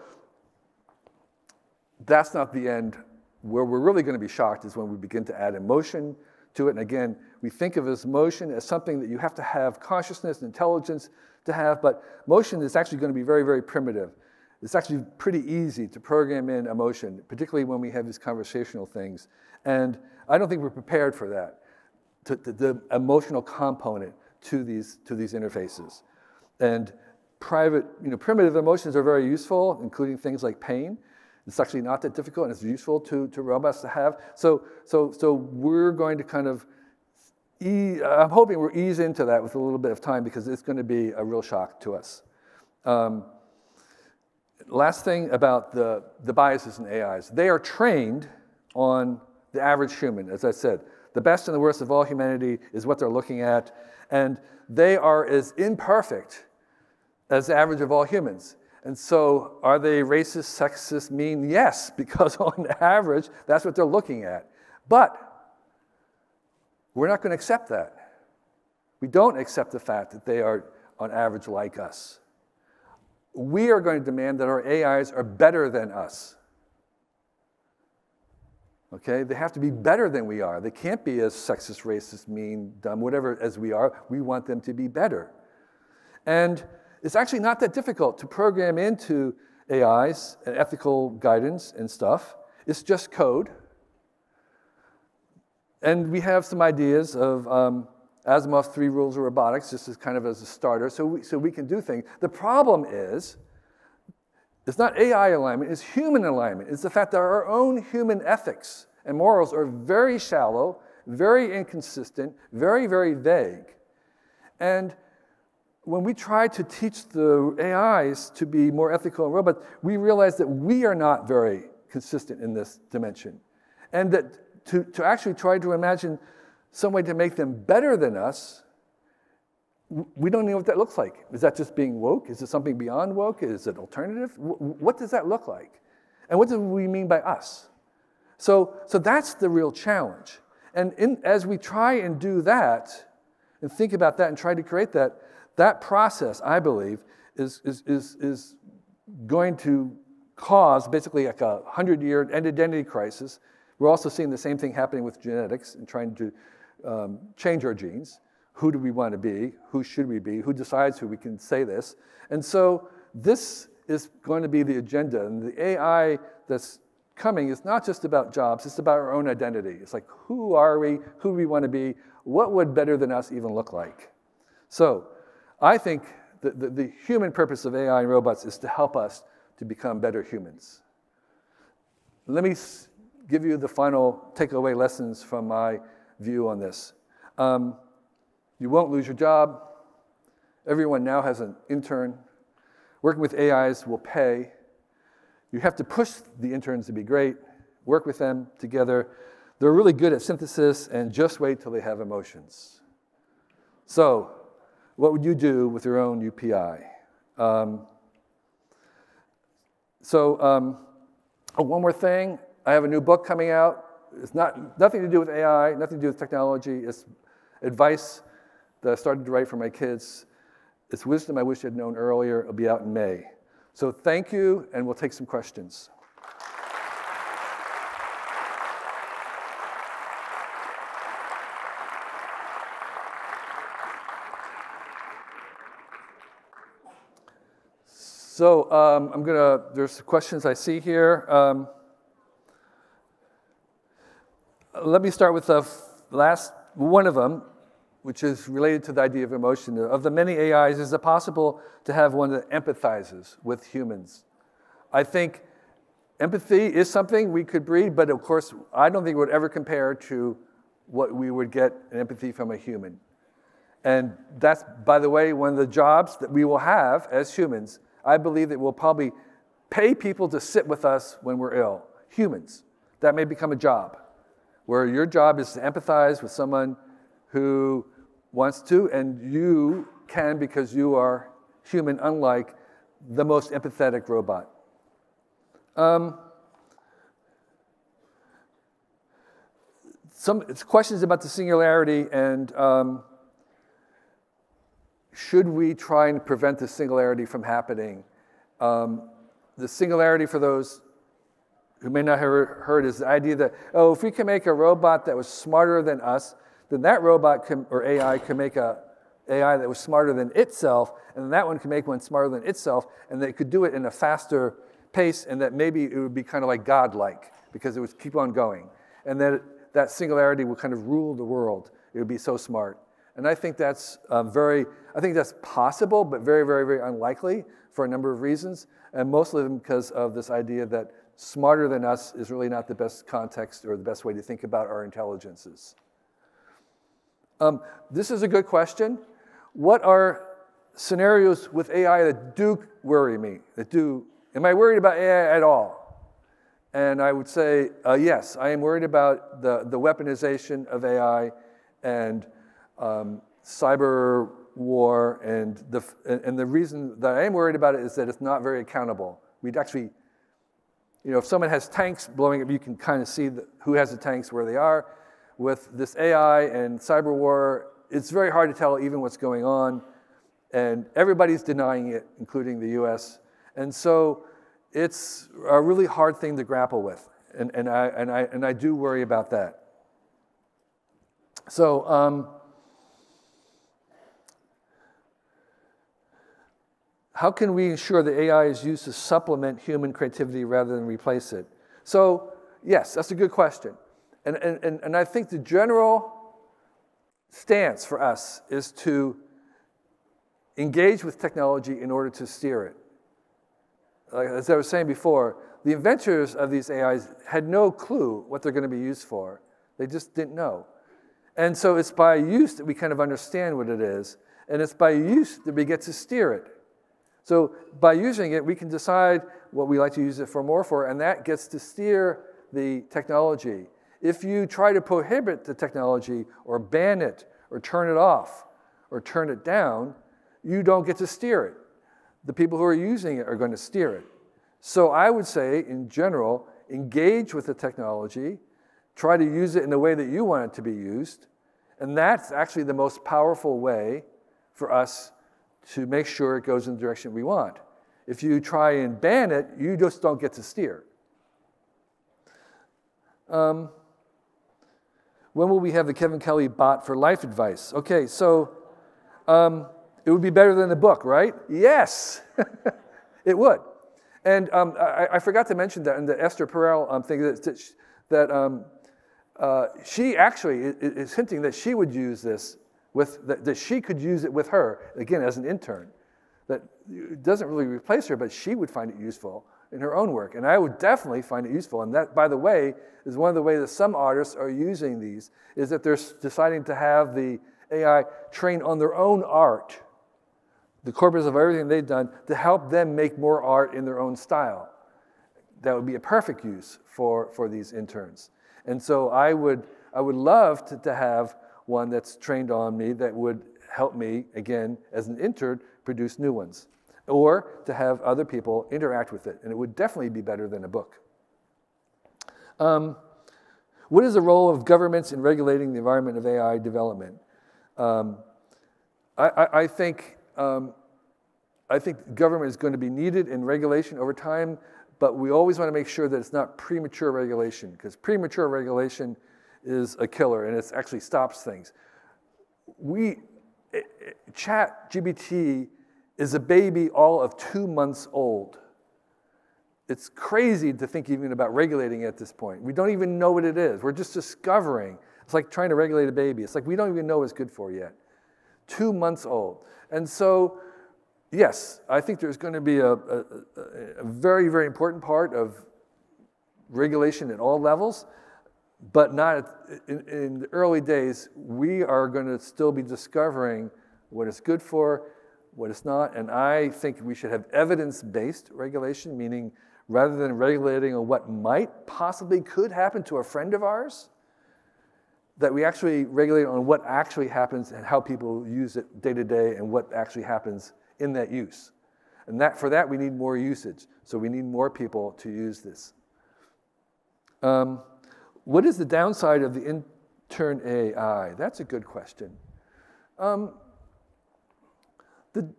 that's not the end. Where we're really going to be shocked is when we begin to add emotion to it. And again, we think of as motion as something that you have to have consciousness and intelligence to have, but motion is actually going to be very, very primitive. It's actually pretty easy to program in emotion, particularly when we have these conversational things. And I don't think we're prepared for that, to, to the emotional component to these, to these interfaces. And private, you know, primitive emotions are very useful, including things like pain. It's actually not that difficult and it's useful to, to robots to have. So, so, so we're going to kind of, ease, I'm hoping we'll ease into that with a little bit of time because it's going to be a real shock to us. Um, last thing about the, the biases in AIs. They are trained on the average human, as I said. The best and the worst of all humanity is what they're looking at, and they are as imperfect as the average of all humans. And so, are they racist, sexist, mean? Yes, <laughs> because on average, that's what they're looking at. But we're not going to accept that. We don't accept the fact that they are, on average, like us. We are going to demand that our AIs are better than us. Okay? They have to be better than we are. They can't be as sexist, racist, mean, dumb, whatever as we are. We want them to be better. And it's actually not that difficult to program into AIs and ethical guidance and stuff. It's just code. And we have some ideas of um, Asimov's three rules of robotics, just as kind of as a starter, so we, so we can do things. The problem is, it's not AI alignment, it's human alignment. It's the fact that our own human ethics and morals are very shallow, very inconsistent, very, very vague. And when we try to teach the AIs to be more ethical and robust, we realize that we are not very consistent in this dimension. And that to, to actually try to imagine some way to make them better than us, we don't know what that looks like. Is that just being woke? Is it something beyond woke? Is it alternative? What does that look like? And what do we mean by us? So, so that's the real challenge. And in, as we try and do that, and think about that and try to create that, that process, I believe, is, is, is, is going to cause basically like a 100 year identity crisis. We're also seeing the same thing happening with genetics and trying to um, change our genes. Who do we want to be? Who should we be? Who decides who we can say this? And so this is going to be the agenda. And the AI that's coming is not just about jobs, it's about our own identity. It's like, who are we? Who do we want to be? What would better than us even look like? So I think that the, the human purpose of AI and robots is to help us to become better humans. Let me give you the final takeaway lessons from my view on this. Um, you won't lose your job. Everyone now has an intern. Working with AIs will pay. You have to push the interns to be great, work with them together. They're really good at synthesis, and just wait till they have emotions. So, what would you do with your own UPI? Um, so, um, oh, one more thing. I have a new book coming out. It's not nothing to do with AI, nothing to do with technology. It's advice that I started to write for my kids. It's wisdom I wish I'd known earlier. It'll be out in May. So thank you, and we'll take some questions. So um, I'm gonna, there's questions I see here. Um, let me start with the last one of them, which is related to the idea of emotion. Of the many AIs, is it possible to have one that empathizes with humans? I think empathy is something we could breed, but of course, I don't think it would ever compare to what we would get in empathy from a human. And that's, by the way, one of the jobs that we will have as humans I believe that we'll probably pay people to sit with us when we're ill, humans. That may become a job where your job is to empathize with someone who wants to, and you can because you are human, unlike the most empathetic robot. Um, some questions about the singularity and um, should we try and prevent the singularity from happening? Um, the singularity for those who may not have heard is the idea that, oh, if we can make a robot that was smarter than us, then that robot can, or AI can make a AI that was smarter than itself, and then that one can make one smarter than itself, and they could do it in a faster pace, and that maybe it would be kind of like godlike because it would keep on going, and that that singularity would kind of rule the world. It would be so smart. And I think that's uh, very, I think that's possible, but very, very, very unlikely for a number of reasons. And mostly because of this idea that smarter than us is really not the best context or the best way to think about our intelligences. Um, this is a good question. What are scenarios with AI that do worry me? That do, am I worried about AI at all? And I would say, uh, yes, I am worried about the, the weaponization of AI and um, cyber war, and the, and the reason that I am worried about it is that it's not very accountable. We'd actually, you know, if someone has tanks blowing up, you can kind of see the, who has the tanks, where they are. With this AI and cyber war, it's very hard to tell even what's going on, and everybody's denying it, including the US. And so it's a really hard thing to grapple with, and, and, I, and, I, and I do worry about that. So, um, how can we ensure that AI is used to supplement human creativity rather than replace it? So, yes, that's a good question. And, and, and I think the general stance for us is to engage with technology in order to steer it. as I was saying before, the inventors of these AIs had no clue what they're going to be used for. They just didn't know. And so it's by use that we kind of understand what it is, and it's by use that we get to steer it. So by using it, we can decide what we like to use it for more for, and that gets to steer the technology. If you try to prohibit the technology or ban it or turn it off or turn it down, you don't get to steer it. The people who are using it are going to steer it. So I would say, in general, engage with the technology, try to use it in the way that you want it to be used, and that's actually the most powerful way for us to make sure it goes in the direction we want. If you try and ban it, you just don't get to steer. Um, when will we have the Kevin Kelly bot for life advice? Okay, so um, it would be better than the book, right? Yes, <laughs> it would. And um, I, I, forgot to mention that in the Esther Perel um, thing that, that um, uh, she actually is, hinting that she would use this with that, that she could use it with her again as an intern. That doesn't really replace her, but she would find it useful in her own work. And I would definitely find it useful. And that, by the way, is one of the ways that some artists are using these, is that they're deciding to have the AI train on their own art, the corpus of everything they've done, to help them make more art in their own style. That would be a perfect use for, for these interns. And so I would, I would love to, to have one that's trained on me that would help me, again, as an intern, produce new ones or to have other people interact with it. And it would definitely be better than a book. Um, what is the role of governments in regulating the environment of AI development? Um, I, I, I, think, um, I think government is going to be needed in regulation over time, but we always want to make sure that it's not premature regulation, because premature regulation is a killer and it actually stops things. We, it, eh, it, eh, ChatGPT is a baby all of two months old. It's crazy to think even about regulating at this point. We don't even know what it is. We're just discovering. It's like trying to regulate a baby. It's like we don't even know what it's good for yet. Two months old. And so, yes, I think there's going to be a, a, a very, very important part of regulation at all levels, but not in, in the early days. We are going to still be discovering what it's good for what it's not. And I think we should have evidence-based regulation, meaning rather than regulating on what might possibly could happen to a friend of ours, that we actually regulate on what actually happens and how people use it day to day and what actually happens in that use. And that, for that, we need more usage. So we need more people to use this. Um, what is the downside of the intern AI? That's a good question. Um, the,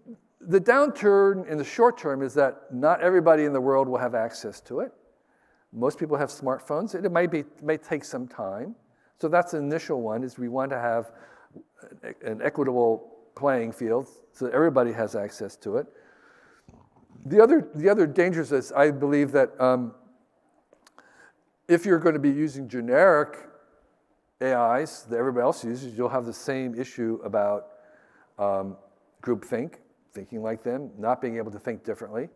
the downturn in the short term is that not everybody in the world will have access to it. Most people have smartphones. It might, be, it may take some time. So that's the initial one, is we want to have an equitable playing field so that everybody has access to it. The other, the other dangers is I believe that um, if you're going to be using generic AIs that everybody else uses, you'll have the same issue about um, groupthink, thinking like them, not being able to think differently.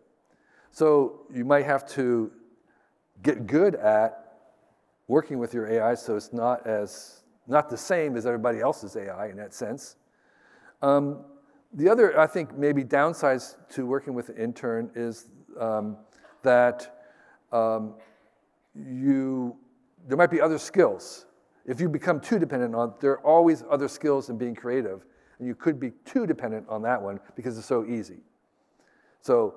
So you might have to get good at working with your AI so it's not as not the same as everybody else's AI in that sense. Um, the other, I think, maybe downsides to working with an intern is um, that um, you there might be other skills. If you become too dependent on, there are always other skills in being creative and you could be too dependent on that one because it's so easy. So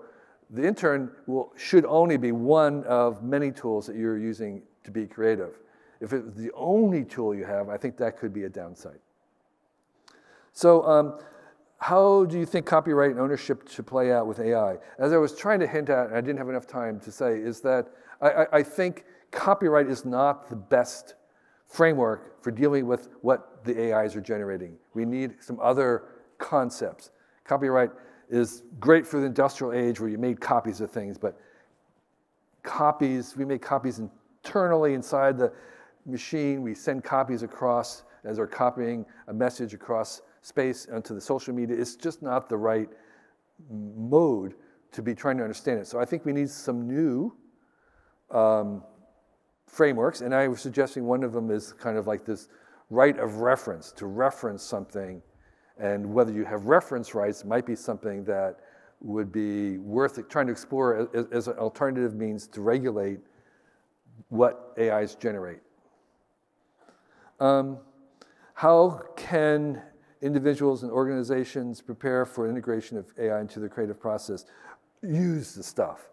the intern will, should only be one of many tools that you're using to be creative. If it's the only tool you have, I think that could be a downside. So um, how do you think copyright and ownership should play out with AI? As I was trying to hint at, and I didn't have enough time to say, is that I, I, I think copyright is not the best framework for dealing with what the AIs are generating. We need some other concepts. Copyright is great for the industrial age where you made copies of things, but copies, we make copies internally inside the machine. We send copies across as they're copying a message across space onto the social media. It's just not the right mode to be trying to understand it. So I think we need some new um, frameworks, and I was suggesting one of them is kind of like this right of reference, to reference something, and whether you have reference rights might be something that would be worth trying to explore as, as an alternative means to regulate what AIs generate. Um, how can individuals and organizations prepare for integration of AI into the creative process? Use the stuff.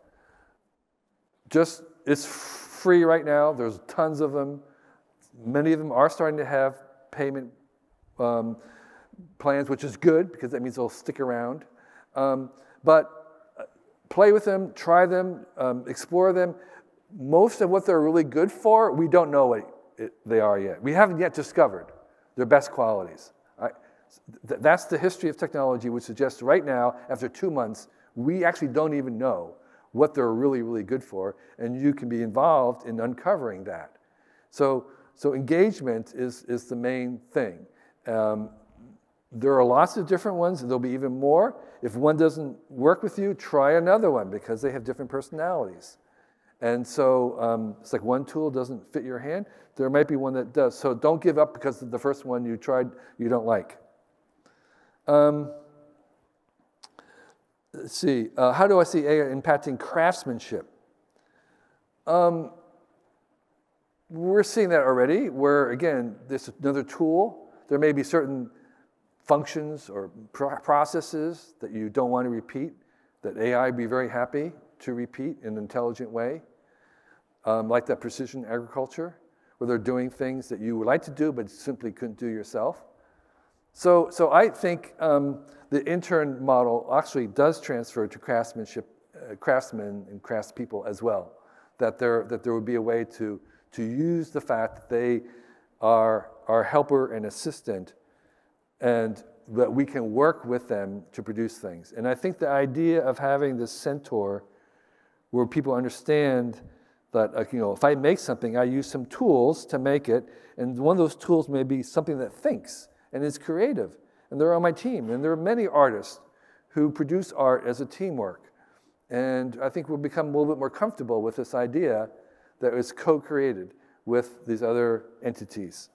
Just, it's free right now. There's tons of them. Many of them are starting to have payment um, plans, which is good because that means they'll stick around. Um, but uh, play with them, try them, um, explore them. Most of what they're really good for, we don't know what it, they are yet. We haven't yet discovered their best qualities. th- that's the history of technology, which suggests right now, after two months, we actually don't even know what they're really, really good for, and you can be involved in uncovering that. So, so engagement is, is the main thing. Um, there are lots of different ones, and there'll be even more. If one doesn't work with you, try another one because they have different personalities. And so um, it's like one tool doesn't fit your hand, there might be one that does. So don't give up because the first one you tried you don't like. Um, let's see, uh, how do I see AI impacting craftsmanship? Um, we're seeing that already, where again, this is another tool. There may be certain functions or processes that you don't want to repeat, that AI would be very happy to repeat in an intelligent way, um, like that precision agriculture, where they're doing things that you would like to do but simply couldn't do yourself. So, so I think um, the intern model actually does transfer to craftsmanship, uh, craftsmen and craftspeople as well. That there, that there would be a way to, to use the fact that they are our helper and assistant and that we can work with them to produce things. And I think the idea of having this centaur where people understand that, you know, if I make something, I use some tools to make it, and one of those tools may be something that thinks and is creative. And they're on my team, and there are many artists who produce art as a teamwork. And I think we'll become a little bit more comfortable with this idea that it's co created with these other entities.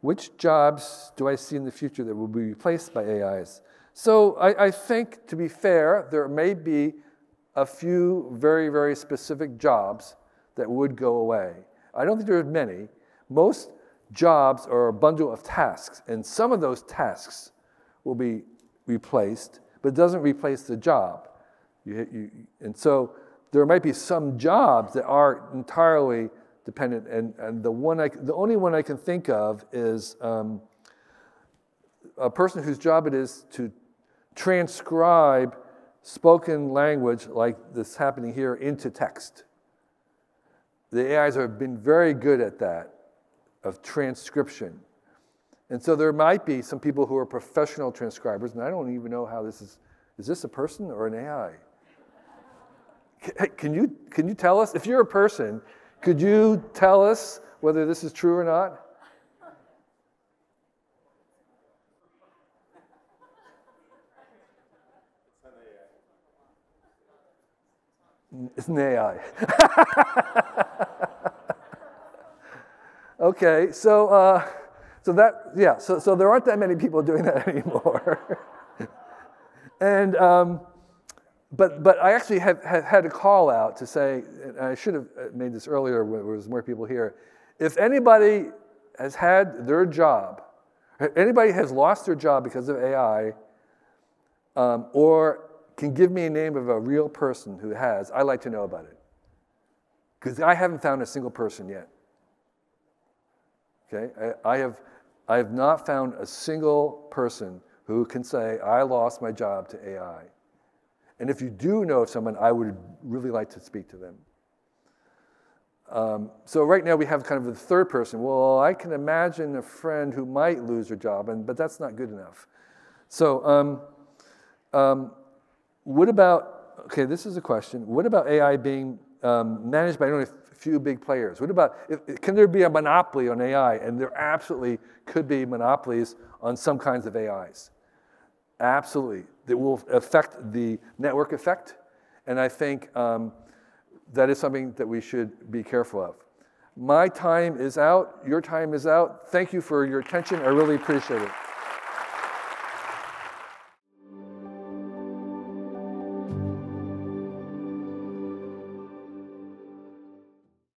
Which jobs do I see in the future that will be replaced by AIs? So I, I think, to be fair, there may be a few very, very specific jobs that would go away. I don't think there are many. Most jobs are a bundle of tasks, and some of those tasks will be replaced, but it doesn't replace the job. You, you, and so there might be some jobs that are entirely dependent, and, and the, one I, the only one I can think of is um, a person whose job it is to transcribe spoken language like this happening here into text. The AIs have been very good at that, of transcription. And so there might be some people who are professional transcribers, and I don't even know how this is. Is this a person or an AI? Can you, can you tell us? If you're a person, could you tell us whether this is true or not? It's an AI. <laughs> okay, so, uh, so that, yeah, so, so there aren't that many people doing that <laughs> anymore. and, um, but, but I actually have, have, had a call out to say, I should have made this earlier when there was more people here. If anybody has had their job, anybody has lost their job because of AI, um, or can give me a name of a real person who has, I'd like to know about it. Because I haven't found a single person yet. Okay? I, I, have, I have not found a single person who can say, I lost my job to AI. And if you do know of someone, I would really like to speak to them. Um, so right now we have kind of the third person. Well, I can imagine a friend who might lose their job, and, but that's not good enough. So um, um, what about, okay, this is a question. What about AI being um, managed by only a few big players? What about, if, can there be a monopoly on AI? And there absolutely could be monopolies on some kinds of AIs. Absolutely. That will affect the network effect. And I think um, that is something that we should be careful of. My time is out. Your time is out. Thank you for your attention. I really appreciate it.